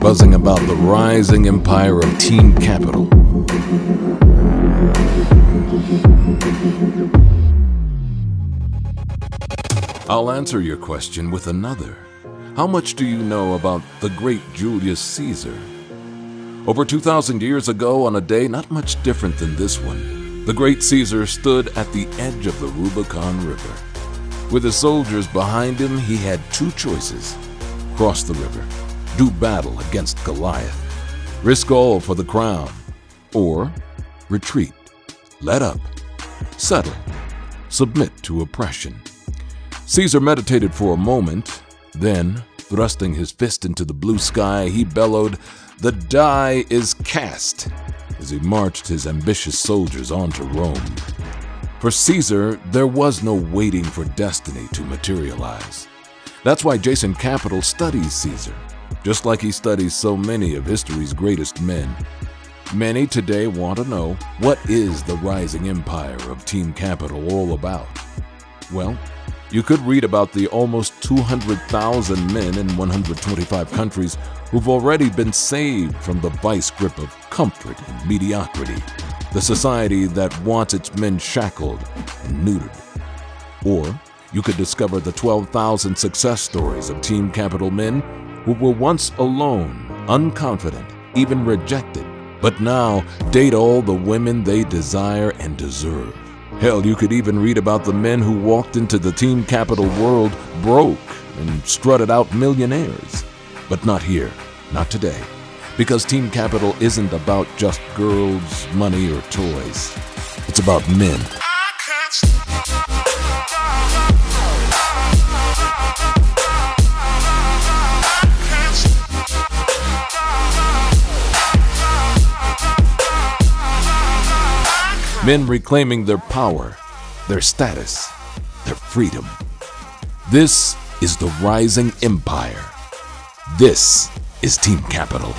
buzzing about the rising empire of Team Capital. I'll answer your question with another. How much do you know about the great Julius Caesar? Over 2,000 years ago, on a day not much different than this one, the great Caesar stood at the edge of the Rubicon River. With his soldiers behind him, he had two choices cross the river, do battle against Goliath, risk all for the crown, or retreat, let up, settle, submit to oppression. Caesar meditated for a moment, then, thrusting his fist into the blue sky, he bellowed, The die is cast, as he marched his ambitious soldiers on to Rome. For Caesar, there was no waiting for destiny to materialize. That's why Jason Capital studies Caesar, just like he studies so many of history's greatest men. Many today want to know what is the rising empire of Team Capital all about? Well, you could read about the almost 200,000 men in 125 countries who've already been saved from the vice grip of comfort and mediocrity, the society that wants its men shackled and neutered. Or you could discover the 12,000 success stories of Team Capital men who were once alone, unconfident, even rejected, but now date all the women they desire and deserve. Hell, you could even read about the men who walked into the Team Capital world broke and strutted out millionaires. But not here, not today. Because Team Capital isn't about just girls, money, or toys. It's about men. Men reclaiming their power, their status, their freedom. This is the rising empire. This is Team Capital.